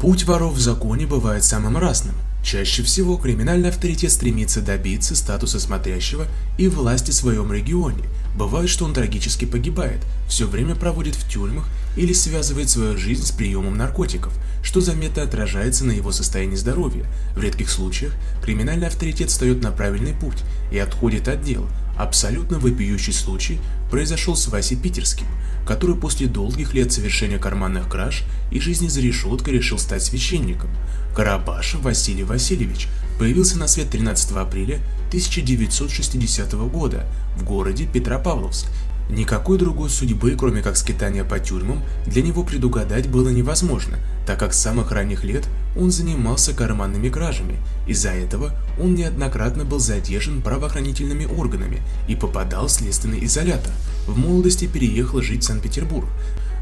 Путь воров в законе бывает самым разным. Чаще всего криминальный авторитет стремится добиться статуса смотрящего и власти в своем регионе. Бывает, что он трагически погибает, все время проводит в тюрьмах или связывает свою жизнь с приемом наркотиков, что заметно отражается на его состоянии здоровья. В редких случаях криминальный авторитет встает на правильный путь и отходит от дел. Абсолютно вопиющий случай произошел с Васей Питерским, который после долгих лет совершения карманных краж и жизни за решеткой решил стать священником. Карабашев Василий Васильевич появился на свет 13 апреля 1960 года в городе Петропавловск. Никакой другой судьбы, кроме как скитания по тюрьмам, для него предугадать было невозможно, так как с самых ранних лет он занимался карманными кражами. Из-за этого он неоднократно был задержан правоохранительными органами и попадал в следственный изолятор. В молодости переехал жить в Санкт-Петербург.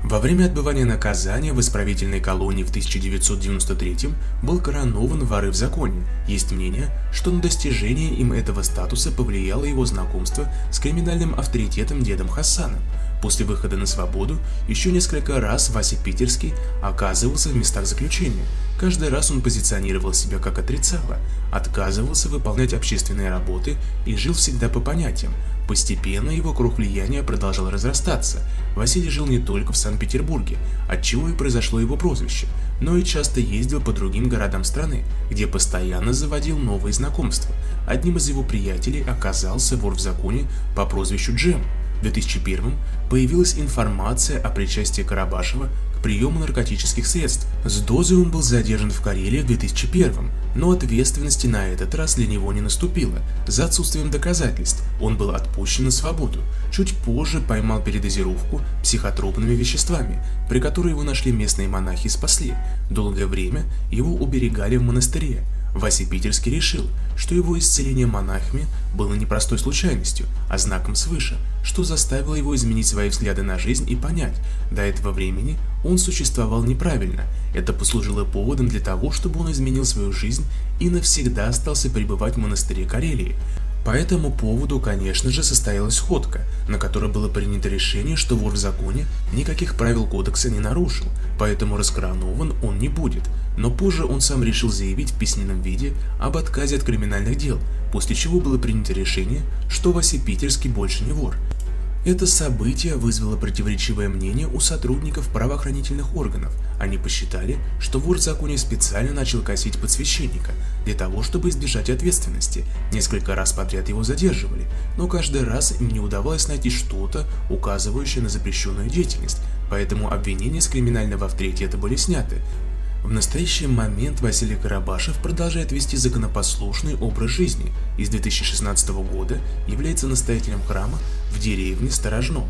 Во время отбывания наказания в исправительной колонии в 1993 был коронован воры в законе. Есть мнение, что на достижение им этого статуса повлияло его знакомство с криминальным авторитетом дедом Хасаном. После выхода на свободу еще несколько раз Вася Питерский оказывался в местах заключения. Каждый раз он позиционировал себя как отрицало, отказывался выполнять общественные работы и жил всегда по понятиям, Постепенно его круг влияния продолжал разрастаться. Василий жил не только в Санкт-Петербурге, отчего и произошло его прозвище, но и часто ездил по другим городам страны, где постоянно заводил новые знакомства. Одним из его приятелей оказался вор в законе по прозвищу Джем. В 2001 появилась информация о причастии Карабашева приему наркотических средств. С дозой он был задержан в Карелии в 2001 но ответственности на этот раз для него не наступило. За отсутствием доказательств он был отпущен на свободу. Чуть позже поймал передозировку психотропными веществами, при которой его нашли местные монахи и спасли. Долгое время его уберегали в монастыре, Вася Питерский решил, что его исцеление монахами было не простой случайностью, а знаком свыше, что заставило его изменить свои взгляды на жизнь и понять, до этого времени он существовал неправильно. Это послужило поводом для того, чтобы он изменил свою жизнь и навсегда остался пребывать в монастыре Карелии. По этому поводу, конечно же, состоялась сходка, на которой было принято решение, что вор в законе никаких правил кодекса не нарушил, поэтому раскоронован он не будет. Но позже он сам решил заявить в письменном виде об отказе от криминальных дел, после чего было принято решение, что Вася Питерский больше не вор, это событие вызвало противоречивое мнение у сотрудников правоохранительных органов. Они посчитали, что вор в законе специально начал косить под священника, для того, чтобы избежать ответственности. Несколько раз подряд его задерживали, но каждый раз им не удавалось найти что-то, указывающее на запрещенную деятельность, поэтому обвинения с криминального авторитета были сняты. В настоящий момент Василий Карабашев продолжает вести законопослушный образ жизни и с 2016 года является настоятелем храма в деревне Сторожно.